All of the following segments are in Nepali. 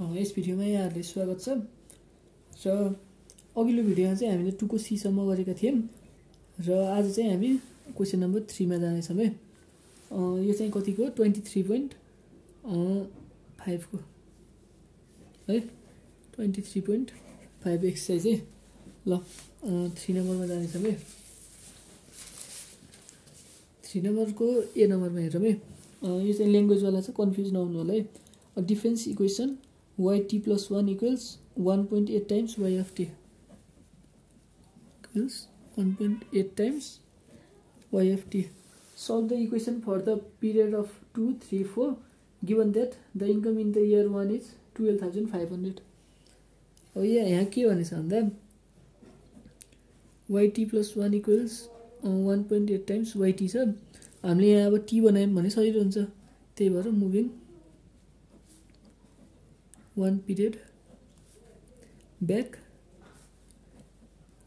यस भिडियोमा यहाँहरूले स्वागत छ। र अघिल्लो भिडियोमा चाहिँ हामीले टुको सीसम्म गरेका थियौँ। र आज चाहिँ हामी क्वेसन नम्बर थ्रीमा जानेछौँ है। यो चाहिँ कतिको ट्वेन्टी थ्री पोइन्ट फाइभको है? Twenty three point five exercise है। ल थ्री नम्बरमा जानेछौँ है। थ्री नम्बरको ए नम्बरमा हेरौँ है। यो चाहिँ ल्याङ्ग्वेजवाला छ कन्फ्युज नहुनु होला है। Difference equation y t plus one equals one point eight times y of t equals one point eight times y of t solve the equation for the period of 2 3 4 given that the income in the year 1 is 12500 अब यहाँ यहाँ के भनेछ भन्दा y t plus one equals one point eight times y t छ हामीले यहाँ अब टी बनायौँ भने सजिलो हुन्छ त्यही भएर moving one period back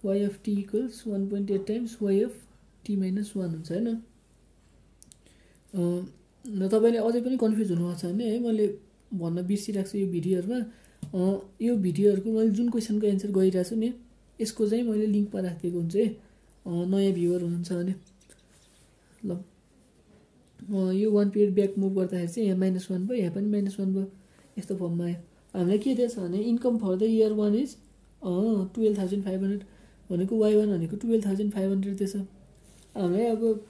y of t equals one point eight times y of t minus one हुन्छ होइन? र तपाईँले अझै पनि कन्फ्युज हुनुभएको छ भने है मैले भन्न बिर्सिरहेको छु यो भिडियोहरूमा। यो भिडियोहरूको मैले जुन क्वेसनको एन्सर गरिरहेको छु नि यसको चाहिँ मैले लिङ्कमा राखिदिएको हुन्छ है। नयाँ भ्युवर हुनुहुन्छ भने। ल। यो वान पिरियड ब्याक मुभ गर्दाखेरि चाहिँ यहाँ माइनस वान भयो यहाँ पनि माइनस वान भयो यस्तो फर्ममा आयो। हामीलाई के दिएछ भने income for the year one is twelve thousand five hundred भनेको वाइ वान भनेको टुवेल्भ थाउजन्ड फाइभ हन्ड्रेड दिएछ। हामीलाई अब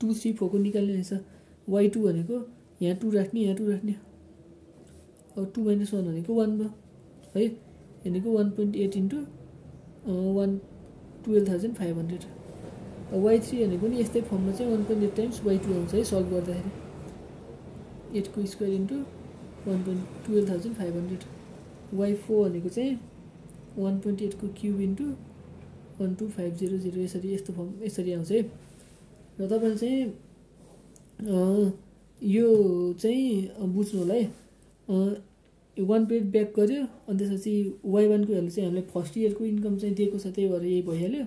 टू थ्री फोरको निकाल्ने रहेछ। वाइ टू भनेको यहाँ टू राख्ने यहाँ टू राख्ने। अब टू माइनस वान भनेको वान भयो है? भनेको one point eight into one twelve thousand five hundred y three भनेको नि यस्तै फर्ममा चाहिँ one point eight times y two आउँछ है सल्भ गर्दाखेरि। एटको square into one point twelve thousand five hundred y four भनेको चाहिँ one point एटको cube into one two five zero zero यसरी यस्तो फर्म यसरी आउँछ है। र तपाईँले चाहिँ यो चाहिँ बुझ्नु होला है वान पिरियड ब्याक गऱ्यो अनि त्यसपछि वाइ वानको हेर्नु चाहिँ हामीलाई फर्स्ट इयरको इन्कम चाहिँ दिएको छ त्यही भएर यही भइहाल्यो।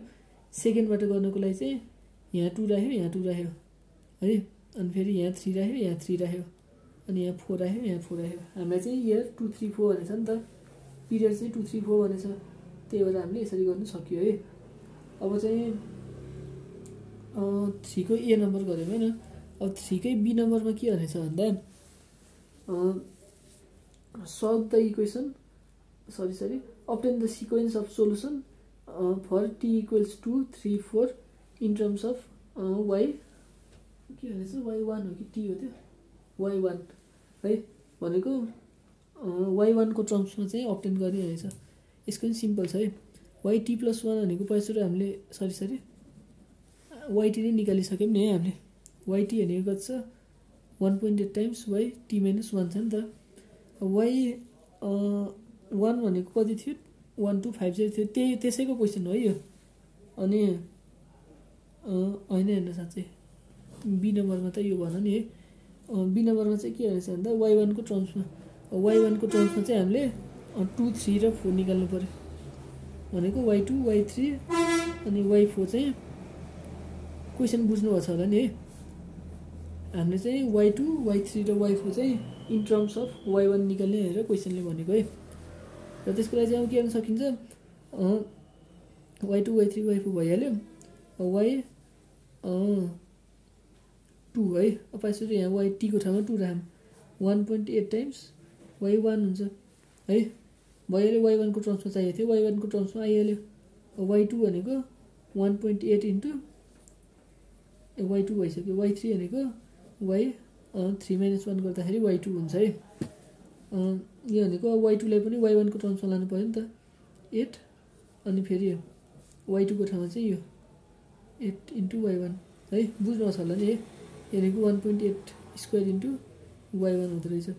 सेकेन्डबाट गर्नुको लागि चाहिँ यहाँ टू राख्यो यहाँ टू राख्यो। है? अनि फेरि यहाँ थ्री राख्यो यहाँ थ्री राख्यो। अनि यहाँ फोर राख्यो यहाँ फोर राख्यो हामीलाई चाहिँ इयर टू थ्री फोर भनेछ नि त। पिरियड चाहिँ टू थ्री फोर भनेछ। त्यही भएर हामीले यसरी गर्नु सक्यो है। अब चाहिँ थ्रीको ए नम्बर गऱ्यौँ होइन अब थ्रीकै बी नम्बरमा के भनेछ भन्दा solve the equation sorry sorry obtain the sequence of solution for t equals two three four in terms of y के भनेछ वाइ वान हो कि टी हो त्यो? वाइ वान है? भनेको वाइ वानको टर्म्समा चाहिँ अप्टेन गर्ने रहेछ। यसको पनि सिम्पल छ है। वाइ टी प्लस वान भनेको पहिलाचोटि हामीले सरी सरी वाइटी नै निकालिसक्यौँ नि है हामीले। वाइटी भनेको कति छ? One point eight times y t minus one छ नि त। वाइ वान भनेको कति थियो? वान टू फाइभ जिरो थियो। त्यही त्यसैको क्वेसन हो है यो। अनि होइन होइन साँच्चै। बी नम्बरमा त यो भन नि है। बी नम्बरमा चाहिँ के रहेछ भन्दा वाइ वानको टर्म्समा वाइ वानको टर्म्समा चाहिँ हामीले टू थ्री र फोर निकाल्नु पऱ्यो भनेको वाइ टू वाइ थ्री अनि वाइ फोर चाहिँ क्वेसन बुझ्नुभएको छ होला नि है। हामीले चाहिँ वाइ टू वाइ थ्री र वाइ फोर चाहिँ in terms of y one निकाल्ने भनेर क्वेसनले भनेको है। र त्यसको लागि चाहिँ अब के गर्न सकिन्छ? Y two y three y four भइहाल्यो। वाइ टू है? पाइसकेपछि यहाँ वाइ टीको ठाउँमा टू राखौँ one point eight times y one हुन्छ। है? भइहाल्यो वाइ वानको टर्म्समा चाहिएको थियो। वाइ वानको टर्म्समा आइहाल्यो। वाइ टू भनेको one point eight into y two भइसक्यो। वाइ थ्री भनेको वाइ थ्री माइनस वान गर्दाखेरि वाइ टू हुन्छ है? यो भनेको वाइ टूलाई पनि वाइ वानको टर्म्समा लानु पऱ्यो नि त। एट अनि फेरि वाइ टूको ठाउँमा चाहिँ यो एट इन्टु वाइ वान है? बुझ्नु छ होला नि है? भनेको one point eight square into y one हुँदो रहेछ।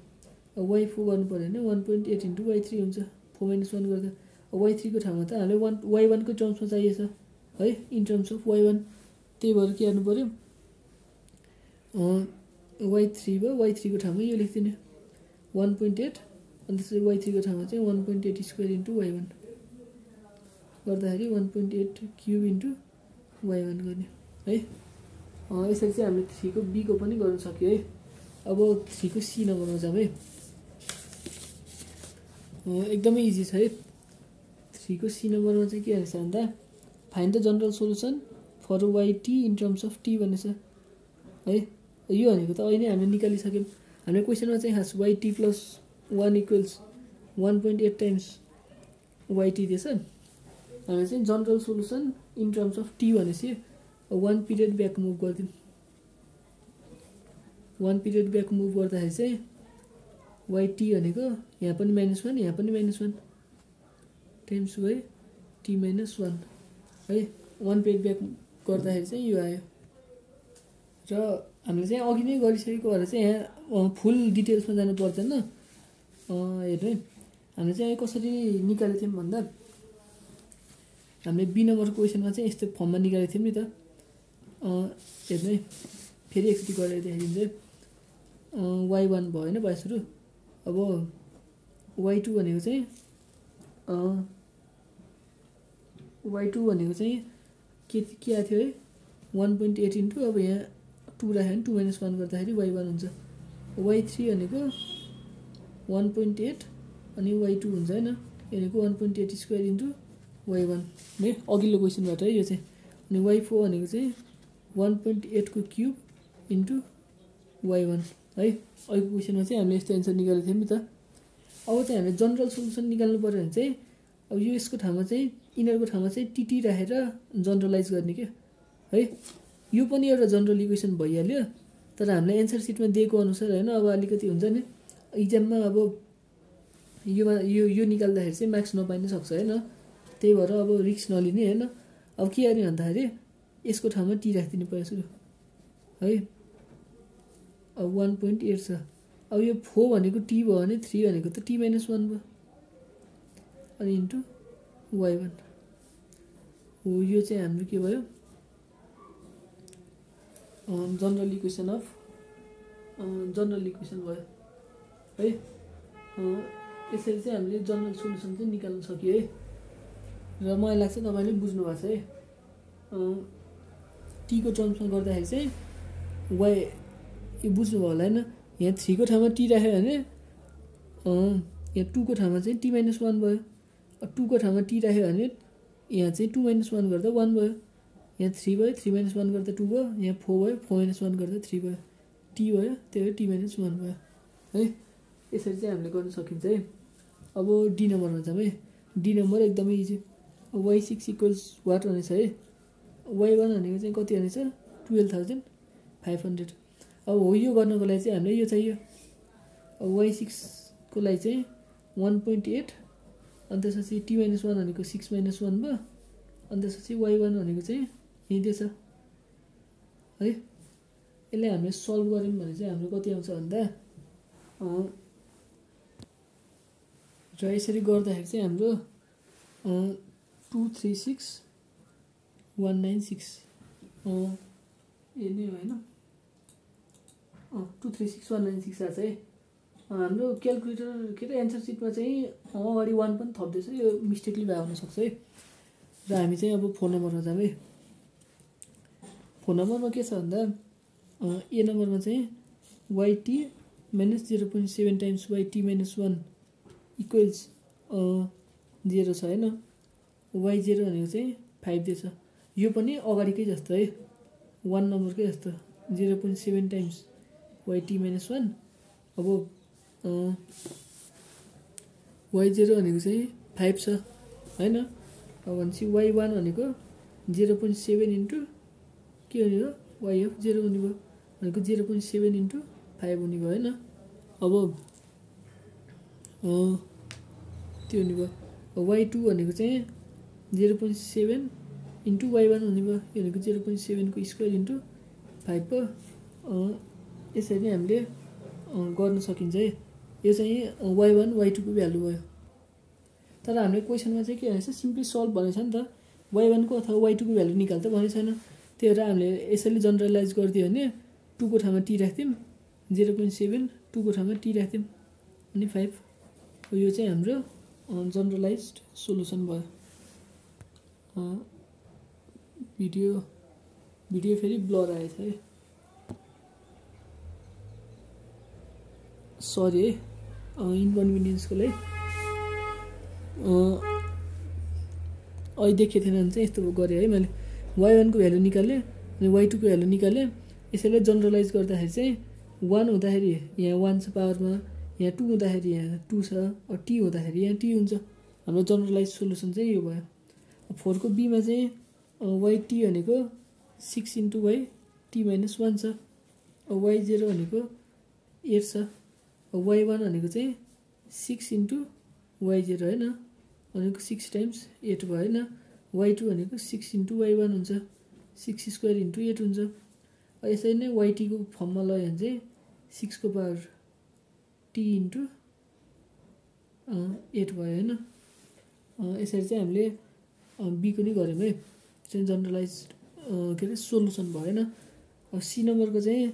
वाइ फोर गर्नु पऱ्यो भने one point eight into y three हुन्छ। फोर माइनस वान गर्दा वाइ थ्रीको ठाउँमा त हामीले वान वाइ वानको टर्म्समा चाहिएछ। है in terms of y one त्यही भएर के गर्नु पऱ्यो वाइ थ्री भयो वाइ थ्रीको ठाउँमा यो लेखिदिने। वान पोइन्ट एट अनि त्यसरी वाइ थ्रीको ठाउँमा चाहिँ one point eight square into y one गर्दाखेरि one point eight cube into y one गर्ने। है? यसरी चाहिँ हामीले थ्रीको बीको पनि गर्न सक्यो है। अब थ्रीको सी नम्बरमा जाउँ है। एकदमै इजी छ है। थ्रीको सी नम्बरमा चाहिँ के रहेछ भन्दा find the general solution for y t in terms of t भनेछ। है यो भनेको त अहिले हामीले निकालिसक्यौँ हामीले क्वेसनमा चाहिँ खास y t plus one equals one point eight times y t दिएछ। हामीले चाहिँ general solution in terms of t भनेपछि वान पिरियड ब्याक मुभ गरिदिउँ वान पिरियड ब्याक मुभ गर्दाखेरि चाहिँ वाइटी भनेको यहाँ पनि माइनस वान यहाँ पनि minus one times y t minus one है। वान पिरियड ब्याक गर्दाखेरि चाहिँ यो आयो। र हामीले चाहिँ अघि नै गरिसकेको भएर चाहिँ यहाँ फुल डिटेल्समा जानु पर्दैन हेर्नु है। हामीले चाहिँ कसरी निकालेको थियौँ भन्दा हामीले बी नम्बरको क्वेसनमा चाहिँ यस्तो फर्ममा निकालेको थियौँ नि त। हेर्नु है फेरि एकचोटि गरेर देखाइदिन्छु वाइ वान भयो होइन भयो सुरु? अब वाइ टू भनेको चाहिँ वाइ टू भनेको चाहिँ के के आएको थियो है वान पोइन्ट एट इन्टु अब यहाँ टू राख्यो भने टू माइनस वान गर्दाखेरि वाइ वान हुन्छ। वाइ थ्री भनेको वान पोइन्ट एट अनि वाइ टू हुन्छ होइन? भनेको one point eight square into y one. है अघिल्लो क्वेसनबाट है यो चाहिँ। अनि वाइ फोर भनेको चाहिँ वान पोइन्ट एटको क्युब इन्टु वाइ वान है? अहिलेको क्वेसनमा चाहिँ हामीले यस्तो एन्सर निकालेको थियौँ नि त। अब चाहिँ हामीले जनरल सोल्युसन निकाल्नु पऱ्यो भने चाहिँ अब यो यसको ठाउँमा चाहिँ यिनीहरूको ठाउँमा चाहिँ टिटी राखेर जनरलाइज गर्ने क्या है? यो पनि एउटा जनरल इक्वेसन भइहाल्यो। तर हामीले एन्सर सिटमा दिएको अनुसार होइन अब अलिकति हुन्छ नि। इक्जाममा अब योमा यो यो निकाल्दाखेरि चाहिँ मार्क्स नपाइन सक्छ होइन? त्यही भएर अब रिक्स नलिने होइन? अब के गर्ने भन्दाखेरि यसको ठाउँमा टी राखिदिनु पऱ्यो सुरु है? अब वान पोइन्ट एट छ। अब यो फोर भनेको टी भयो भने थ्री भनेको त टी माइनस वान भयो। अनि इन्टु वाइ वान हो यो चाहिँ हाम्रो के भयो? General equation of general equation भयो। है? यसरी चाहिँ हामीले जनरल सोल्युसन चाहिँ निकाल्न सक्यो है। र मलाई लाग्छ तपाईँले बुझ्नु भएको छ है। टीको टर्म्समा गर्दाखेरि चाहिँ वाइ यो बुझ्नुभयो होला होइन? यहाँ थ्रीको ठाउँमा टी राख्यो भने यहाँ टूको ठाउँमा चाहिँ टी माइनस वान भयो। टूको ठाउँमा टी राख्यो भने यहाँ चाहिँ टू माइनस वान गर्दा वान भयो। यहाँ थ्री भयो थ्री माइनस वान गर्दा टू भयो। यहाँ फोर भयो फोर माइनस वान गर्दा थ्री भयो। टी भयो त्यही भएर टी माइनस वान भयो। है? यसरी चाहिँ हामीले गर्न सकिन्छ है। अब डी नम्बरमा जाउँ है। डी नम्बर एकदमै easy y six equals what भनेछ है? वाइ वान भनेको चाहिँ कति भनेछ? टुवेल्भ थाउजन्ड फाइभ हन्ड्रेड अब हो यो गर्नको लागि चाहिँ हामीलाई यो चाहियो। वाइ सिक्सको लागि चाहिँ वान पोइन्ट एट अनि त्यसपछि टी माइनस वान भनेको सिक्स माइनस वान भयो। अनि त्यसपछि वाइ वान भनेको चाहिँ दिएछ है? यसलाई हामीले सल्भ गऱ्यौँ भने चाहिँ हाम्रो कति आउँछ भन्दा? र यसरी गर्दाखेरि चाहिँ हाम्रो two three six one nine six ए नै होइन two three six one nine six आएको छ है। हाम्रो क्यालकुलेटर के अरे एन्सर सिटमा चाहिँ अगाडि वान पनि थप्दैछ। यो मिस्टेकली भए हुनसक्छ है। र हामी चाहिँ अब फोन नम्बरमा जाउँ है। फोन नम्बरमा के छ भन्दा ए नम्बरमा चाहिँ y t minus zero point seven times y t minus one equals zero छ होइन? वाइ जेरो भनेको चाहिँ फाइभ दिएछ। यो पनि अगाडिकै जस्तो है। वान नम्बरकै जस्तो। Zero point seven times y t minus one अब वाइ जेरो भनेको चाहिँ फाइभ छ होइन? अब भनेपछि वाइ वान भनेको जिरो पोइन्ट सेभेन इन्टु के हुने भयो वाइ अफ जेरो हुने भयो भनेको zero point seven into five हुने भयो होइन? अब त्यो हुने भयो वाइ टू भनेको चाहिँ zero point seven into y one भयो। यो भनेको जिरो पोइन्ट सेभेनको स्क्वायर इन्टु फाइभ भयो। यसरी नै हामीले गर्न सकिन्छ है। यो चाहिँ वाइ वान वाइ टूको भ्यालु भयो। तर हामीले क्वेसनमा चाहिँ के भनेको छ सिम्पली सल्भ भनेको छ नि त। वाइ वानको अथवा वाइ टूको भ्यालु निकाल त भनेको छैन। त्यही भएर हामीले यसरी जनरलाइज गरिदियो भने टूको ठाउँमा टी राख्थ्यौँ। जिरो पोइन्ट सेभेन टूको ठाउँमा टी राख्थ्यौँ। अनि फाइभ यो चाहिँ हाम्रो जनरलाइज सोल्युसन भयो। भिडियो भिडियो फेरि ब्लर आएछ है। सरी है इन्कन्भिनियन्सको लागि। अहिले देखेको थिएन भने चाहिँ यस्तो गरेँ है मैले। वाइ वानको भ्यालु निकालेँ अनि वाइ टूको भ्यालु निकालेँ। यसैलाई जनरलाइज गर्दाखेरि चाहिँ वान हुँदाखेरि यहाँ वान छ पावरमा यहाँ टू हुँदाखेरि यहाँ टू छ टी हुँदाखेरि यहाँ टी हुन्छ। हाम्रो जनरलाइज सोल्युसन चाहिँ यो भयो। फोरको बीमा चाहिँ वाइ टी भनेको six into y t minus one छ। वाइ जेरो भनेको एट छ। वाइ वान भनेको चाहिँ सिक्स इन्टु वाइ जेरो होइन। भनेको सिक्स टाइम्स एट भयो होइन। वाइ टू भनेको सिक्स इन्टु वाइ वान हुन्छ। सिक्स स्क्वायर इन्टु एट हुन्छ। यसरी नै वाइटीको फर्ममा लग्यो भने चाहिँ सिक्सको पावर टी इन्टु एट भयो होइन। यसरी चाहिँ हामीले बीको नै गऱ्यौँ है। चाहिँ जनरलाइज के अरे सोल्युसन भयो होइन सी नम्बरको चाहिँ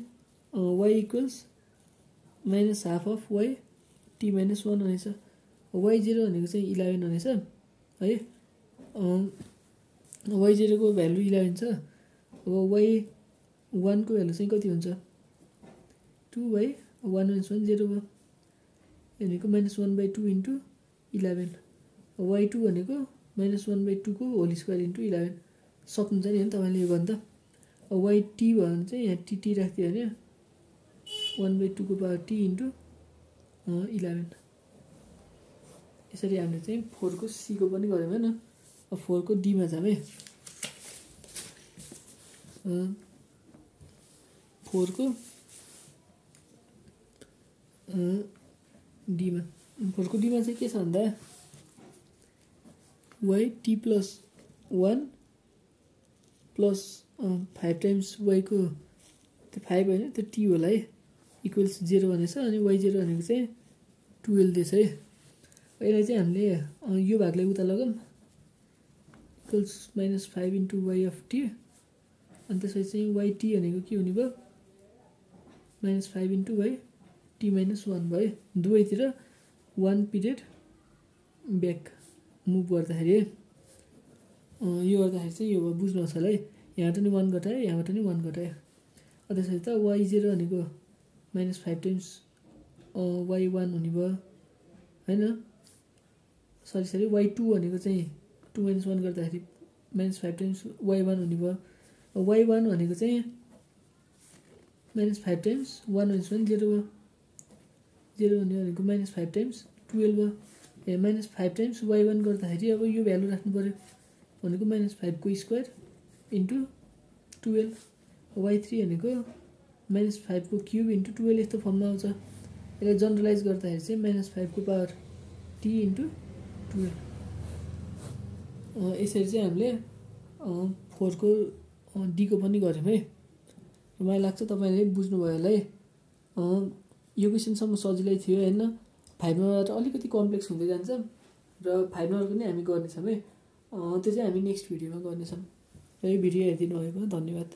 y equals minus half of y t minus one हुनेछ। वाइ जिरो भनेको चाहिँ इलेभेन हुनेछ है? वाइ जिरोको भ्यालु इलेभेन छ। अब वाइ वानको भ्यालु चाहिँ कति हुन्छ? Two y one minus one zero भयो। भनेको minus one by two into eleven y two भनेको माइनस वान बाई टूको होल स्क्वायर इन्टु इलेभेन सक्नुहुन्छ नि होइन तपाईँले यो गर्दा वाइ टी भयो भने चाहिँ यहाँ टी राखिदियो भने वान बाई टूको पावर टी इन्टु इलेभेन यसरी हामीले चाहिँ फोरको सीको पनि गऱ्यौँ होइन। अब फोरको डीमा जाऊँ है। फोरको डीमा फोरको डीमा चाहिँ के छ भन्दा? Y t plus one plus five times वाइको त्यो फाइभ होइन त्यो टी होला है इक्वल्स जेरो भनेछ अनि वाइ जेरो भनेको चाहिँ टुवेल्भ दिएछ है यसलाई चाहिँ हामीले यो भागलाई उता लगाऊँ equals minus five into y of t अनि त्यसपछि चाहिँ वाइ टी भनेको के हुने भयो minus five into y t minus one भयो दुवैतिर वान पिरियड ब्याक मुभ गर्दाखेरि यो गर्दाखेरि चाहिँ यो बुझ्नुहोस् होला है। यहाँबाट नि वान घटायो यहाँबाट नि वान घटायो त्यसपछि त वाइ जेरो भनेको minus five times y one हुने भयो। होइन? सरी सरी वाइ टू भनेको चाहिँ टु माइनस वान गर्दाखेरि minus five times y one हुने भयो। वाइ वान भनेको चाहिँ minus five times one minus one zero भयो। जेरो हुने भनेको माइनस फाइभ टाइम्स टुवेल्भ भयो। ए minus five times y one गर्दाखेरि अब यो भ्यालु राख्नु पऱ्यो। भनेको माइनस फाइभको square into twelve y three भनेको माइनस फाइभको क्युब इन्टु टुवेल्भ यस्तो फर्ममा आउँछ। यसलाई जनरलाइज गर्दाखेरि चाहिँ माइनस फाइभको पावर टी इन्टु टुवेल्भ यसरी चाहिँ हामीले फोरको डीको पनि गऱ्यौँ है। मलाई लाग्छ तपाईँले बुझ्नुभयो होला है। यो क्वेसनसम्म सजिलै थियो होइन? फाइभ नम्बरबाट अलिकति कम्प्लेक्स हुँदै जान्छ। र फाइभ नम्बर पनि हामी गर्नेछौँ है। त्यो चाहिँ हामी नेक्स्ट भिडियोमा गर्नेछौँ। र यो भिडियो हेरिदिनु भएको धन्यवाद।